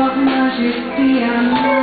of majesty.